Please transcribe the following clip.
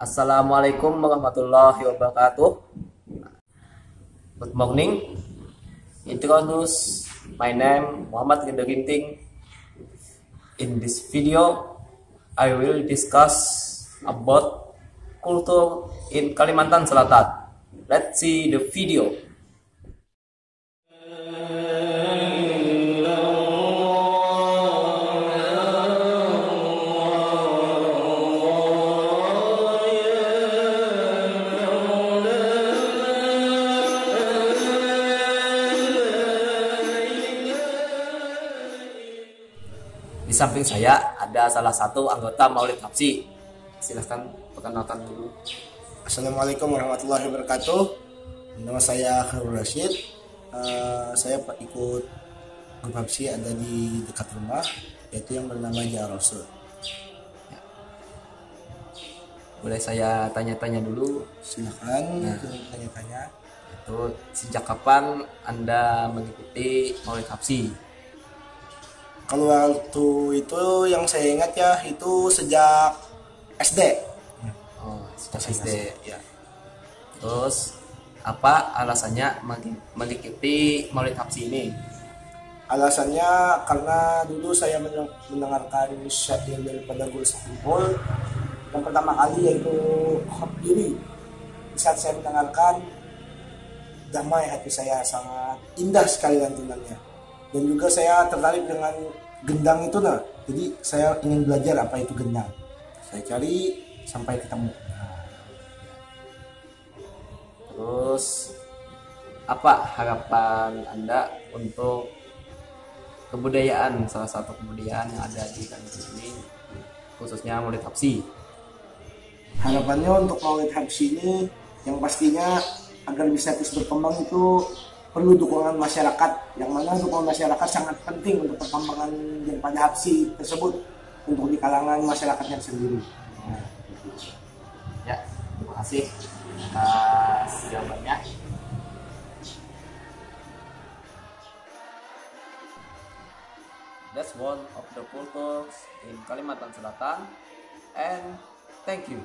Assalamualaikum warahmatullahi wabarakatuh. Good morning. Introduce my name Muhammad Rindu Ginting. In this video, I will discuss about culture in Kalimantan Selatan. Let's see the video. Di samping saya ada salah satu anggota Maulid Hapsi. Silahkan perkenalkan dulu. Assalamualaikum warahmatullahi wabarakatuh. Nama saya Khairul Rashid. Eh, saya ikut grup Hapsi ada di dekat rumah, yaitu yang bernama Jarosul. Boleh saya tanya-tanya dulu, Silakan tanya-tanya. itu sejak kapan Anda mengikuti Maulid Hapsi? Kalau waktu itu yang saya ingat ya itu sejak SD. Oh, sejak SD. Ya. Terus apa alasannya meng- mengikuti Maulid Hapsi ini? Alasannya karena dulu saya men- mendengarkan syair daripada Gul Sahimpul yang pertama kali yaitu Hak Diri. Di saat saya mendengarkan damai hati saya sangat indah sekali lantunannya. Dan juga saya tertarik dengan gendang itu nah. Jadi saya ingin belajar apa itu gendang. Saya cari sampai ketemu. Nah, Terus apa harapan Anda untuk kebudayaan salah satu kebudayaan yang ada di Kalimantan ini khususnya Maulid Hapsi? harapannya untuk Maulid Habsi ini yang pastinya agar bisa terus berkembang itu perlu dukungan masyarakat yang mana dukungan masyarakat sangat penting untuk perkembangan daripada Habsi tersebut untuk di kalangan masyarakatnya sendiri. Nah, Ya, terima kasih atas jawabannya. That's one of the cultures in Kalimantan Selatan and thank you.